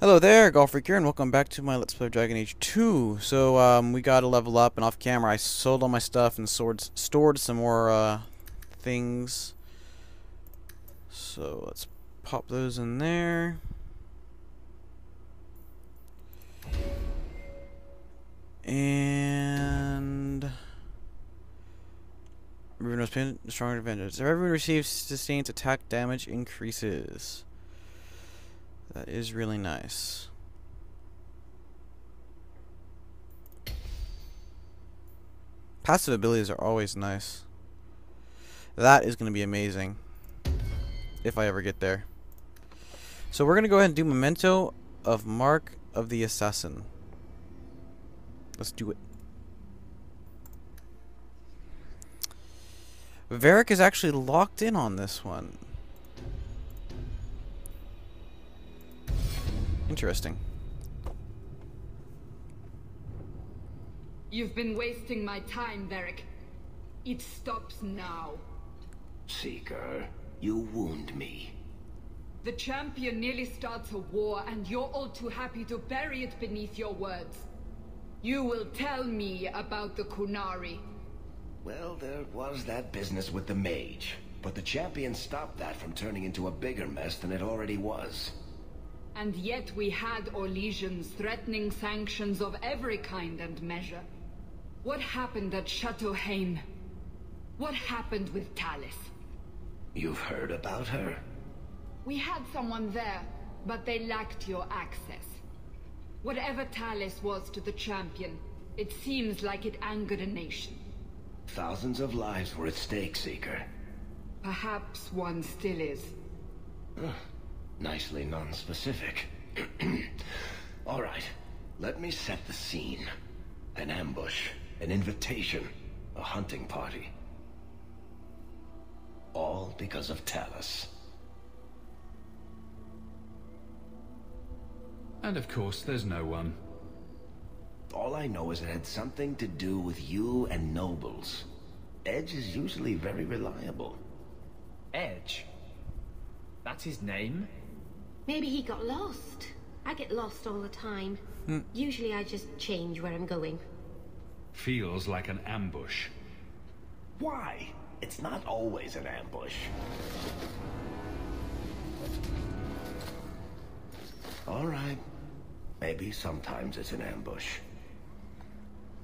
Hello there, Golf here, and welcome back to my Let's Play Dragon Age 2. So, um, we got to level up, and off camera I sold all my stuff and swords, stored some more, uh, things. So, let's pop those in there. And... Was pinned, stronger advantage. Everyone receives sustained attack damage increases. That is really nice. Passive abilities are always nice. That is going to be amazing. If I ever get there. So we're going to go ahead and do Memento of Mark of the Assassin. Let's do it. Varric is actually locked in on this one. Interesting. You've been wasting my time, Varric. It stops now. Seeker, you wound me. The champion nearly starts a war, and you're all too happy to bury it beneath your words. You will tell me about the Qunari. Well, there was that business with the mage, but the champion stopped that from turning into a bigger mess than it already was. And yet we had Orlesians threatening sanctions of every kind and measure. What happened at Chateau Haine? What happened with Tallis? You've heard about her? We had someone there, but they lacked your access. Whatever Tallis was to the champion, it seems like it angered a nation. Thousands of lives were at stake, Seeker. Perhaps one still is. Nicely non-specific. All right, let me set the scene. An ambush, an invitation, a hunting party. All because of Tallis. And of course, there's no one. All I know is it had something to do with you and nobles. Edge is usually very reliable. Edge? That's his name? Maybe he got lost. I get lost all the time. Hmm. Usually I just change where I'm going. Feels like an ambush. Why? It's not always an ambush. All right. Maybe sometimes it's an ambush.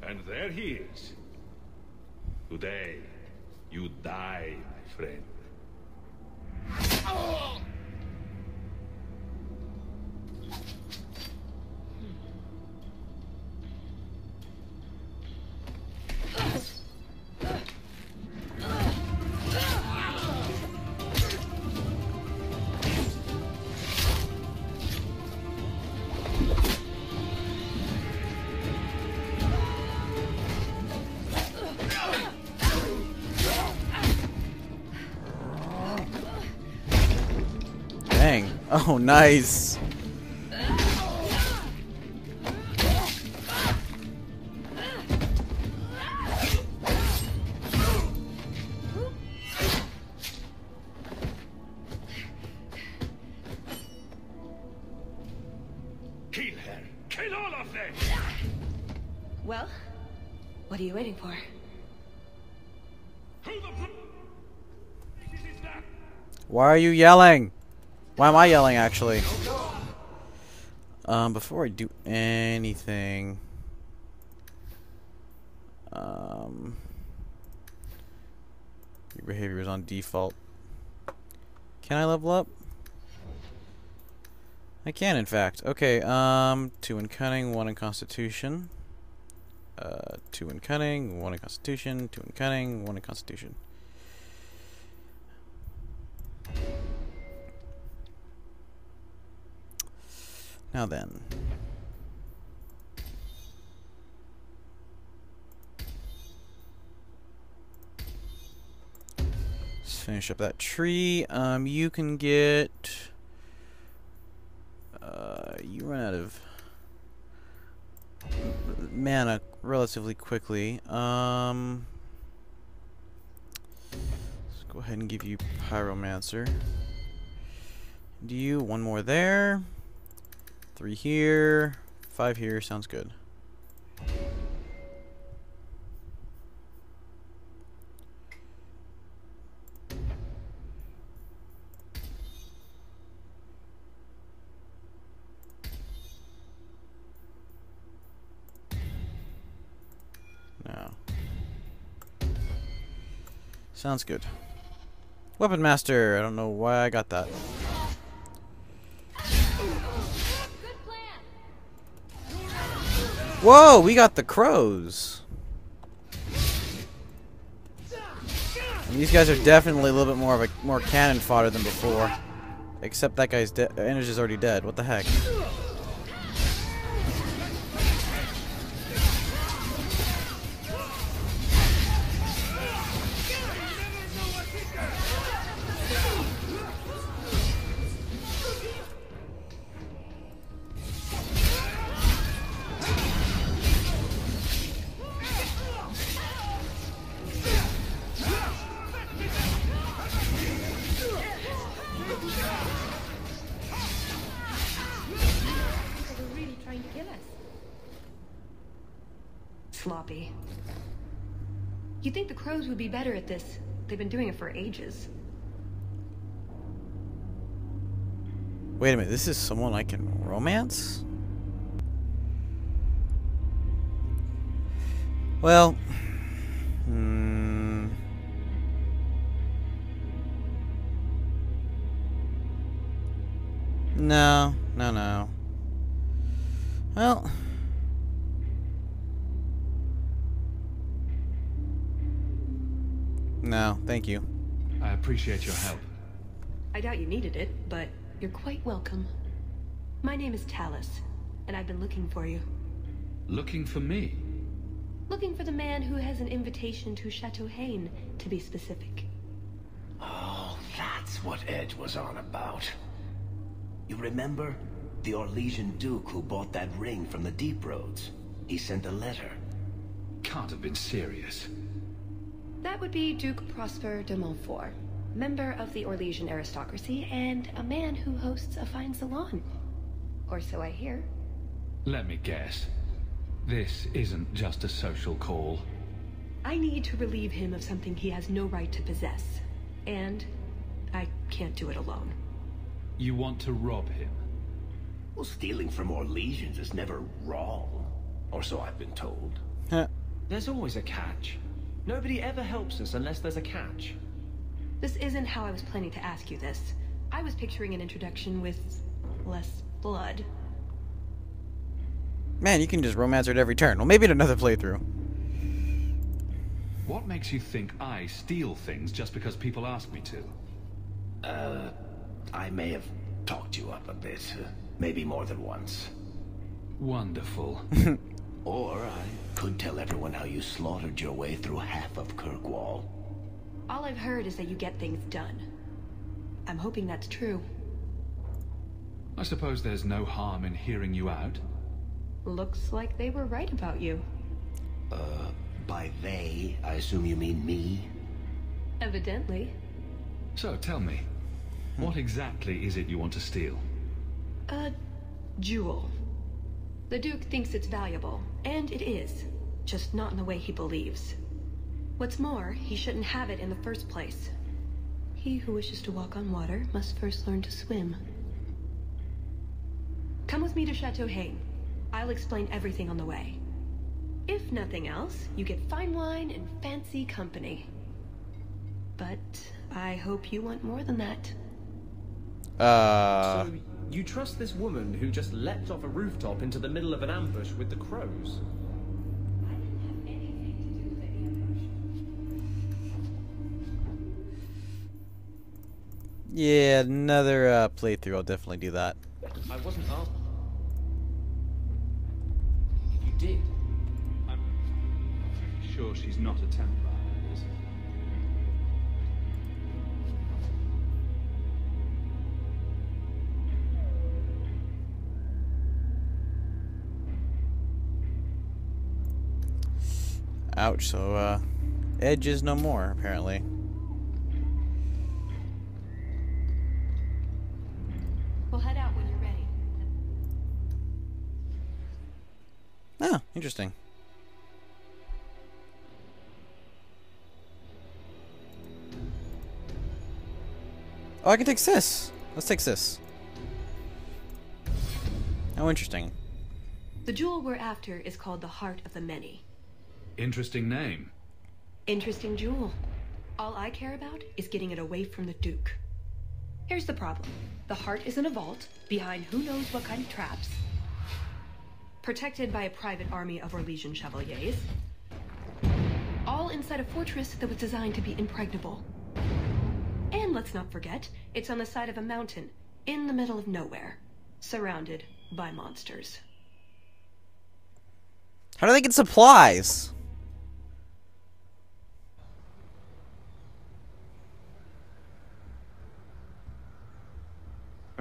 And there he is. Today, you die, my friend. Dang. Oh, nice. Kill her! Kill all of them! Well, what are you waiting for? Who the f- is that? Why are you yelling? Why am I yelling, actually? Um, before I do anything... Um... Your behavior is on default. Can I level up? I can, in fact. Okay, um, two in cunning, one in constitution. Uh, two in cunning, one in constitution, two in cunning, one in constitution. Now then. Let's finish up that tree. Um, you can get. Uh, you run out of mana relatively quickly. Um, let's go ahead and give you Pyromancer. Do you one more there? Three here, five here, sounds good. No. Sounds good. Weapon Master! I don't know why I got that. Whoa, we got the crows. And these guys are definitely a little bit more of a more cannon fodder than before. Except that guy's dead. Energy's already dead. What the heck? You'd think the crows would be better at this. They've been doing it for ages. Wait a minute, this is someone I can romance? Well, hmm. No, no, no. Well. Thank you. I appreciate your help. I doubt you needed it, but you're quite welcome. My name is Tallis, and I've been looking for you. Looking for me? Looking for the man who has an invitation to Chateau Haine, to be specific. Oh, that's what Edge was on about. You remember? The Orlesian Duke who bought that ring from the Deep Roads. He sent a letter. Can't have been serious. That would be Duke Prosper de Montfort, member of the Orlesian aristocracy and a man who hosts a fine salon. Or so I hear. Let me guess. This isn't just a social call. I need to relieve him of something he has no right to possess. And I can't do it alone. You want to rob him? Well, stealing from Orlesians is never wrong. Or so I've been told. There's always a catch. Nobody ever helps us unless there's a catch. This isn't how I was planning to ask you this. I was picturing an introduction with less blood. Man, you can just romance her at every turn. Well, maybe in another playthrough. What makes you think I steal things just because people ask me to? Uh, I may have talked you up a bit. uh, Maybe more than once. Wonderful. Or I could tell everyone how you slaughtered your way through half of Kirkwall. All I've heard is that you get things done. I'm hoping that's true. I suppose there's no harm in hearing you out. Looks like they were right about you. Uh, by they, I assume you mean me? Evidently. So tell me, what exactly is it you want to steal? A jewel. The Duke thinks it's valuable, and it is. Just not in the way he believes. What's more, he shouldn't have it in the first place. He who wishes to walk on water must first learn to swim. Come with me to Chateau Haine. I'll explain everything on the way. If nothing else, you get fine wine and fancy company. But I hope you want more than that. Uh, so, you trust this woman who just leapt off a rooftop into the middle of an ambush with the crows? yeah, another uh, playthrough. I'll definitely do that. I wasn't asked. If you did, I'm sure she's not a. Ouch. So, uh, Edge is no more, apparently. We'll head out when you're ready. Oh, interesting. Oh, I can take Sis. Let's take Sis. Oh, interesting. The jewel we're after is called the Heart of the Many. Interesting name. Interesting jewel. All I care about is getting it away from the Duke. Here's the problem. The heart is in a vault, behind who knows what kind of traps. Protected by a private army of Orlesian chevaliers. All inside a fortress that was designed to be impregnable. And let's not forget, it's on the side of a mountain, in the middle of nowhere, surrounded by monsters. How do they get supplies?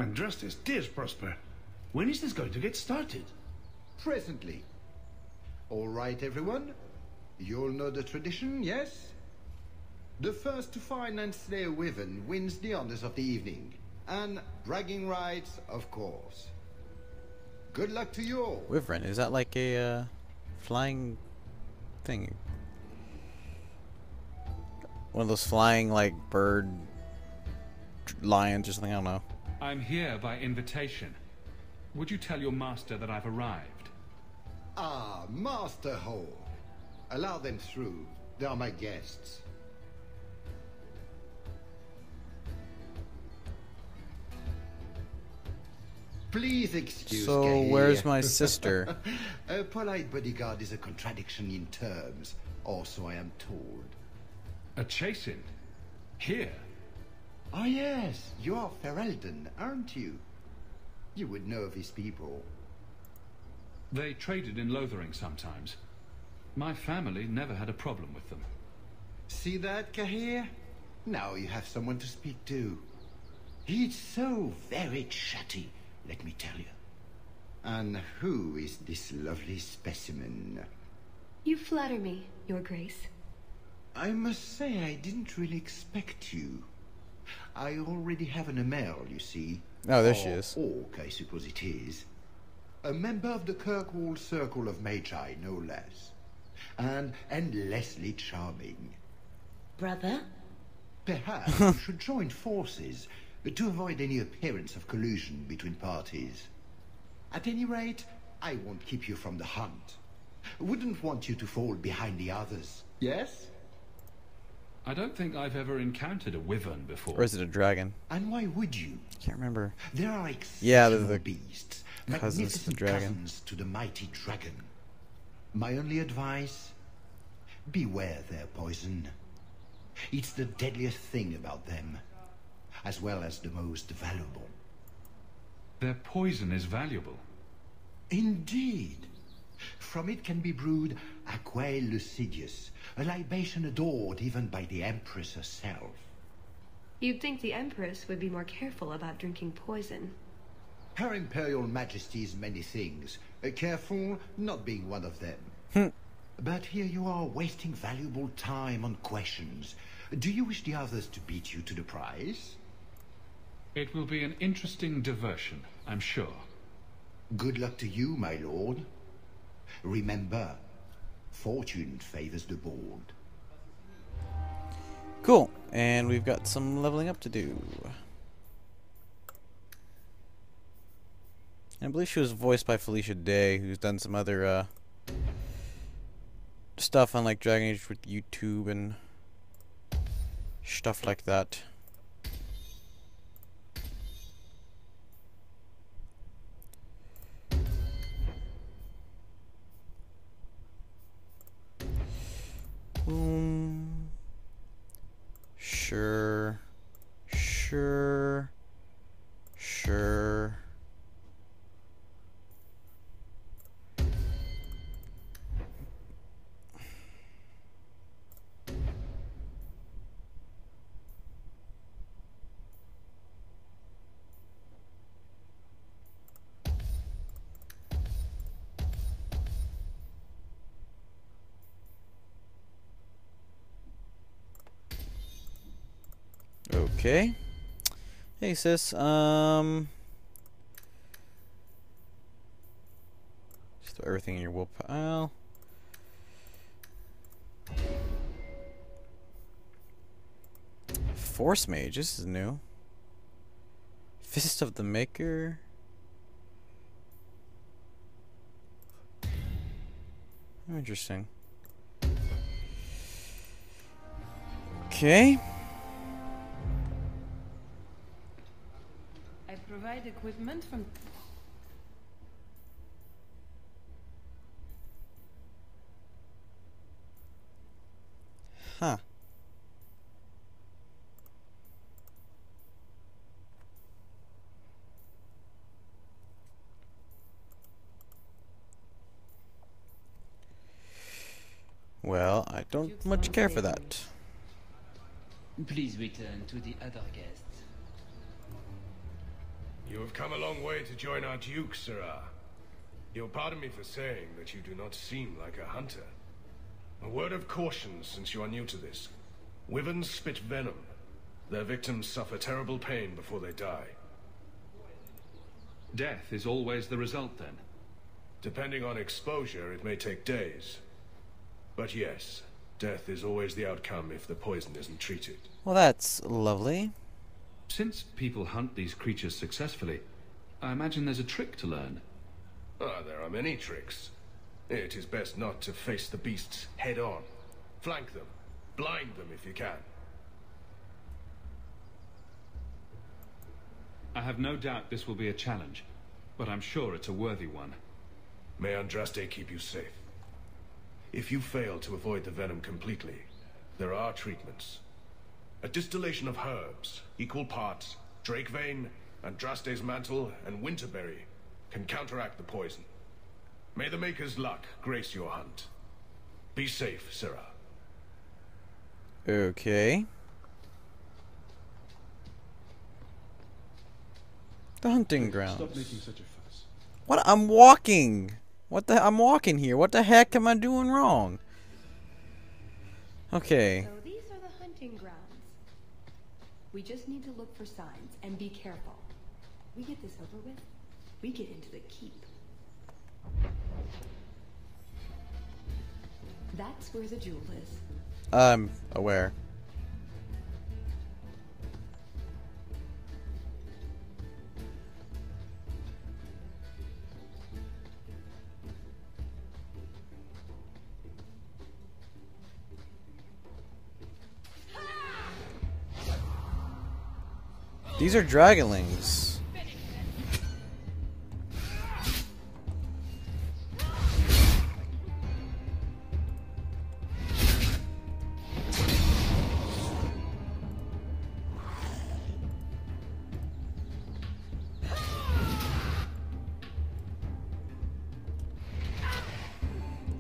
And justice, dear Prosper, when is this going to get started? Presently. All right, everyone. You'll know the tradition, yes? The first to find and slay a wyvern wins the honors of the evening. And bragging rights, of course. Good luck to you all. Wyvern, is that like a uh, flying thing? One of those flying like bird lions or something, I don't know. I'm here by invitation. Would you tell your master that I've arrived? Ah, Master Hawke. Allow them through. They are my guests. Please excuse me. So, Gaye. where's my sister? a polite bodyguard is a contradiction in terms, or so I am told. A chasing? Here? Ah yes, you are Ferelden, aren't you? You would know of his people. They traded in Lothering sometimes. My family never had a problem with them. See that, Kahir? Now you have someone to speak to. He's so very chatty, let me tell you. And who is this lovely specimen? You flatter me, Your Grace. I must say I didn't really expect you. I already have an email, you see. Oh, there she is. Orc, I suppose it is. A member of the Kirkwall Circle of Magi, no less. And endlessly charming. Brother? Perhaps you should join forces but to avoid any appearance of collusion between parties. At any rate, I won't keep you from the hunt. Wouldn't want you to fall behind the others. Yes? I don't think I've ever encountered a wyvern before. Or is it a dragon? And why would you? Can't remember. There are Yeah, exceptional they're the beasts, cousins to the magnificent dragon. cousins to the mighty dragon. My only advice: beware their poison. It's the deadliest thing about them, as well as the most valuable. Their poison is valuable. Indeed. From it can be brewed Aquae Lucidius, a libation adored even by the Empress herself. You'd think the Empress would be more careful about drinking poison. Her Imperial Majesty's many things, uh, careful not being one of them. But here you are wasting valuable time on questions. Do you wish the others to beat you to the prize? It will be an interesting diversion, I'm sure. Good luck to you, my lord. Remember, fortune favors the bold. Cool. And we've got some leveling up to do. I believe she was voiced by Felicia Day, who's done some other uh, stuff on like Dragon Age with YouTube and stuff like that. Boom. Sure. Sure. Sure. Okay. Hey sis, um just throw everything in your willpower. Force Mage, this is new. Fist of the Maker. Interesting. Okay. Provide equipment from Huh. Well, I don't much care for that. Please return to the other guests. You have come a long way to join our Duke, Sirrah. You'll pardon me for saying that you do not seem like a hunter. A word of caution since you are new to this. Wyverns spit venom. Their victims suffer terrible pain before they die. Death is always the result, then? Depending on exposure, it may take days. But yes, death is always the outcome if the poison isn't treated. Well, that's lovely. Since people hunt these creatures successfully, I imagine there's a trick to learn. Ah, there are many tricks. It is best not to face the beasts head on. Flank them. Blind them if you can. I have no doubt this will be a challenge, but I'm sure it's a worthy one. May Andraste keep you safe. If you fail to avoid the venom completely, there are treatments. A distillation of herbs, equal parts, drake vein, Andraste's mantle, and winterberry can counteract the poison. May the Maker's luck grace your hunt. Be safe, Sirrah. Okay. The hunting grounds. Stop making such a fuss. What? I'm walking. What the? I'm walking here. What the heck am I doing wrong? Okay. So these are the hunting grounds. We just need to look for signs and be careful. We get this over with, we get into the keep. That's where the jewel is. I'm aware. These are dragonlings.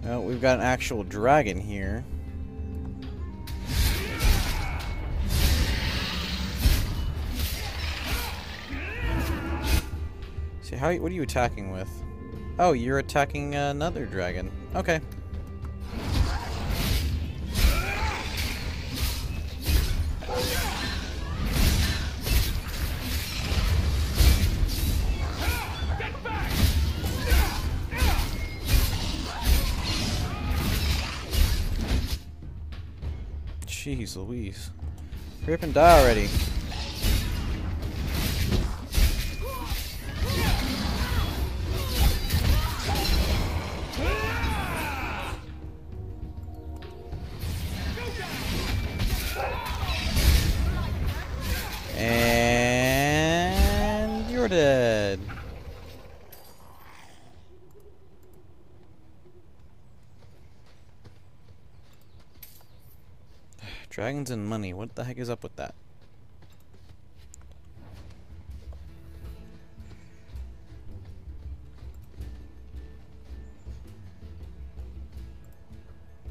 Well, we've got an actual dragon here. How? What are you attacking with? Oh, you're attacking another dragon. Okay. Jeez Louise. Up and die already. Dragons and money. What the heck is up with that?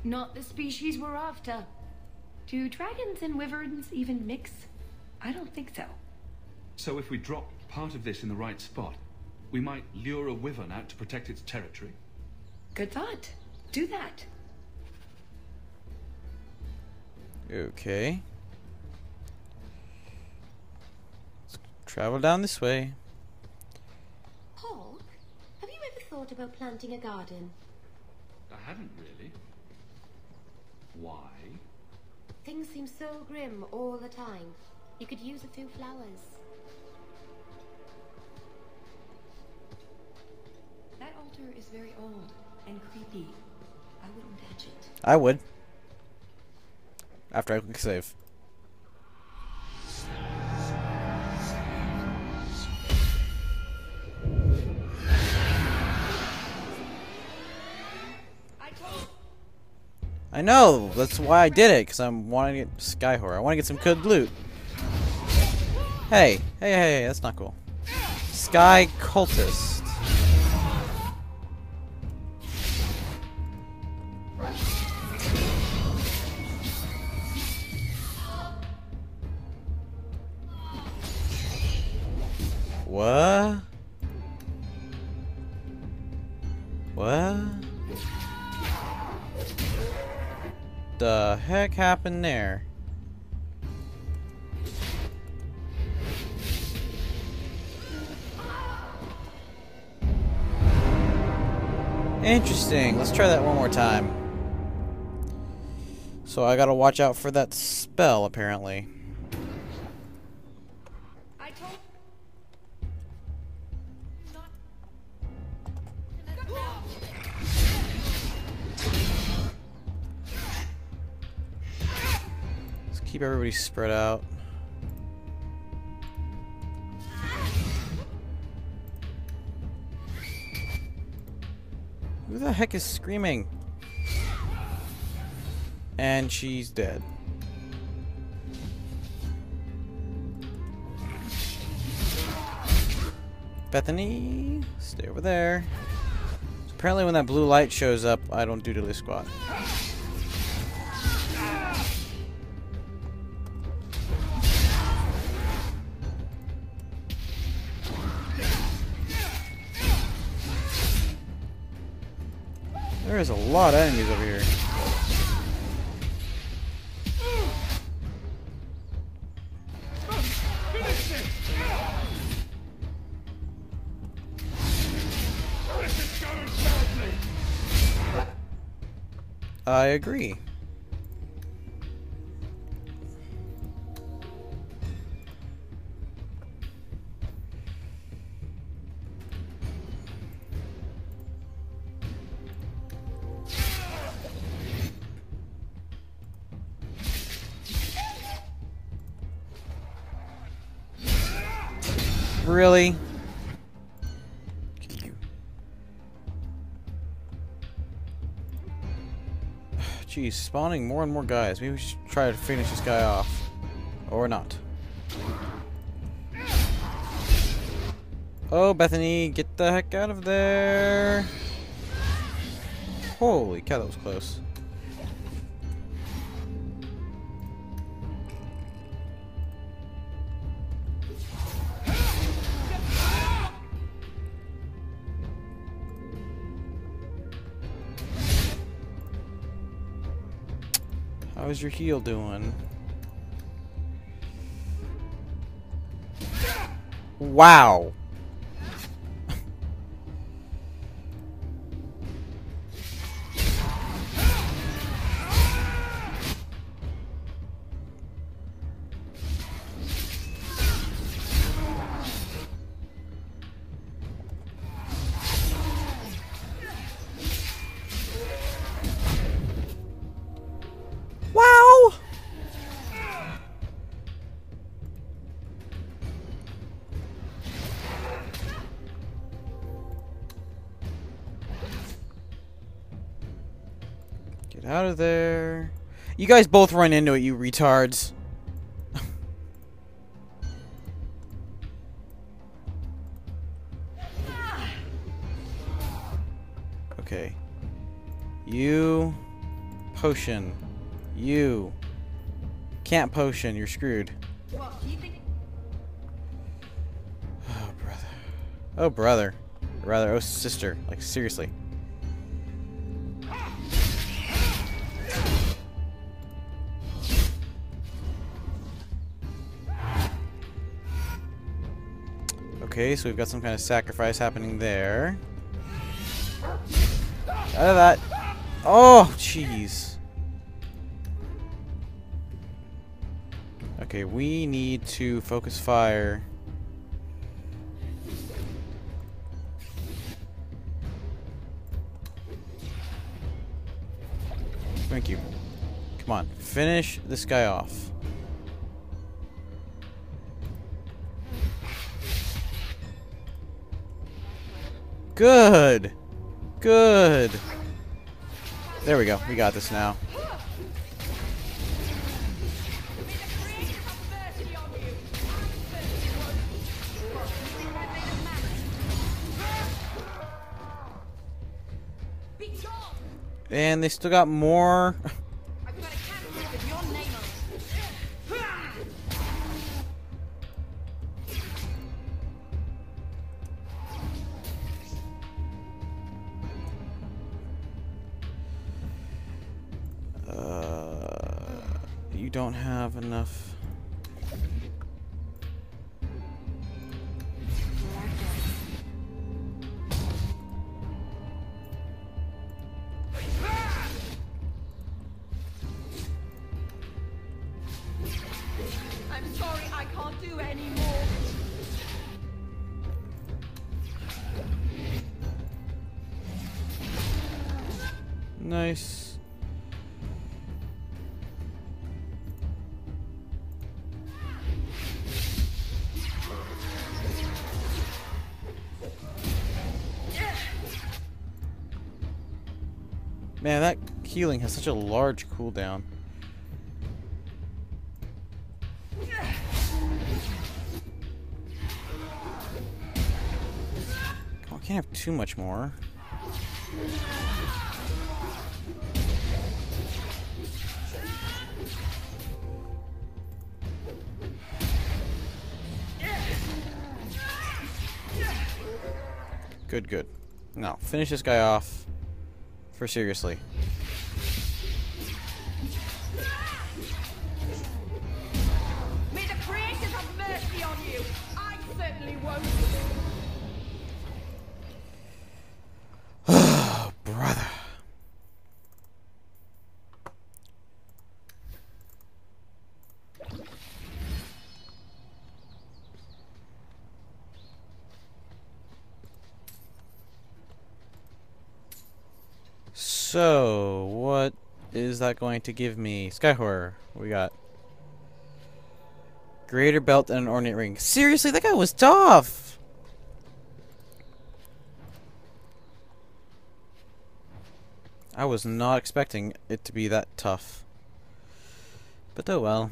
Not the species we're after. Do dragons and wyverns even mix? I don't think so. So if we drop part of this in the right spot, we might lure a wyvern out to protect its territory. Good thought. Do that. Okay. Let's travel down this way. Paul, have you ever thought about planting a garden? I haven't really. Why? Things seem so grim all the time. You could use a few flowers. That altar is very old and creepy. I wouldn't touch it. I would. After I click save. I know. That's why I did it. Because I'm wanting to get Sky Horror. I want to get some good loot. Hey. Hey, hey, hey. That's not cool. Sky Cultist. Heck happened there? Interesting. Let's try that one more time. So I gotta watch out for that spell, apparently. Keep everybody spread out. Who the heck is screaming? And she's dead. Bethany, stay over there. Apparently when that blue light shows up, I don't do diddly squat. There is a lot of enemies over here. I agree. Really? Jeez, spawning more and more guys. Maybe we should try to finish this guy off. Or not. Oh, Bethany, get the heck out of there! Holy cow, that was close. How's your heel doing? Wow. Wow! Guys both run into it, you retards. okay. You potion. You can't potion, you're screwed. Oh brother. Oh brother. Rather, oh sister. Like seriously. Okay, so we've got some kind of sacrifice happening there. Out of that. Oh, jeez. Okay, we need to focus fire. Thank you. Come on, finish this guy off. Good. Good. There we go. We got this now. And they still got more. Man, that healing has such a large cooldown. Oh, I can't have too much more. Good, good. Now, finish this guy off. For seriously. So, what is that going to give me? Sky Horror. We got Greater Belt and an Ornate Ring. Seriously, that guy was tough! I was not expecting it to be that tough. But oh well.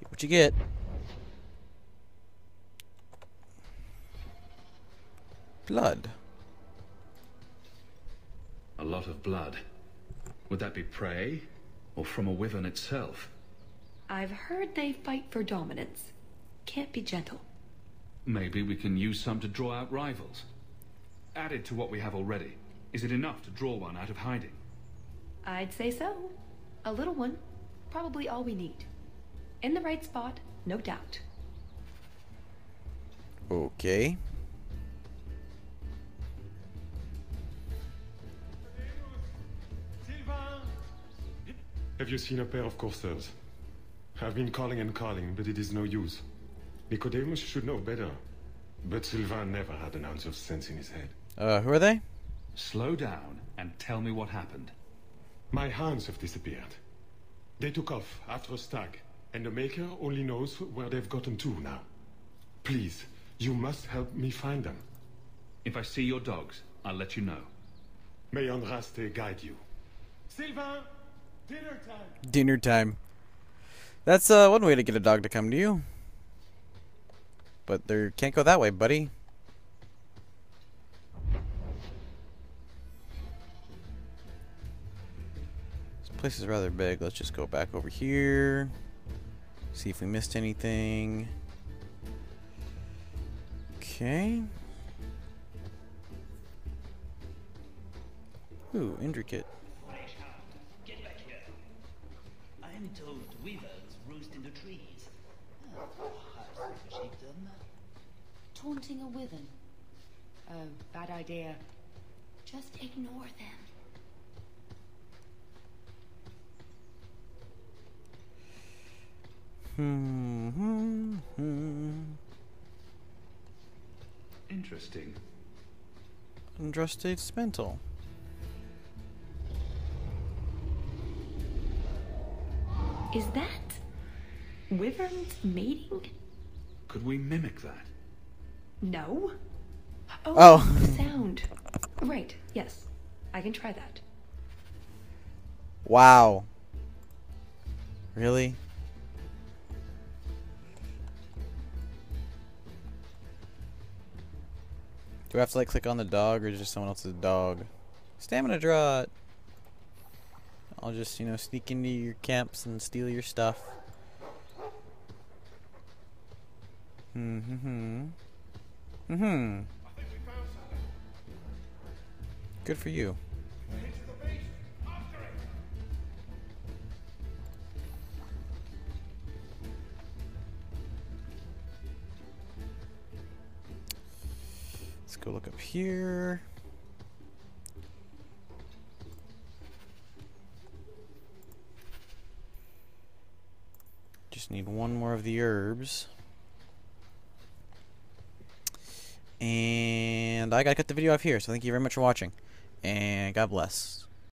Get what you get. Blood. A lot of blood. Would that be prey? Or from a wyvern itself? I've heard they fight for dominance. Can't be gentle. Maybe we can use some to draw out rivals. Added to what we have already, is it enough to draw one out of hiding? I'd say so. A little one. Probably all we need. In the right spot, no doubt. Okay. Have you seen a pair of coursers? I've been calling and calling, but it is no use. Nicodemus should know better. But Sylvain never had an ounce of sense in his head. Uh, who are they? Slow down and tell me what happened. My hands have disappeared. They took off after a stag, and the Maker only knows where they've gotten to now. Please, you must help me find them. If I see your dogs, I'll let you know. May Andraste guide you. Sylvain! Dinner time! Dinner time. That's uh, one way to get a dog to come to you. But they can't go that way, buddy. This place is rather big. Let's just go back over here. See if we missed anything. Okay. Ooh, intricate. Get back here. I'm told weavers roost in the trees. Oh, how's the chieftain? Taunting a wyvern. Oh, bad idea. Just ignore them. Hmm. hmm, hmm. Interesting. Andraste Spental. Is that wyverns mating? Could we mimic that? No. Oh, Oh. sound. Right. Yes, I can try that. Wow. Really? Do I have to like click on the dog or just someone else's dog? Stamina draught. I'll just, you know, sneak into your camps and steal your stuff. Mm hmm. Hmm. Hmm. Good for you. Let's go look up here. Just need one more of the herbs. And I gotta cut the video off here, so thank you very much for watching. And God bless.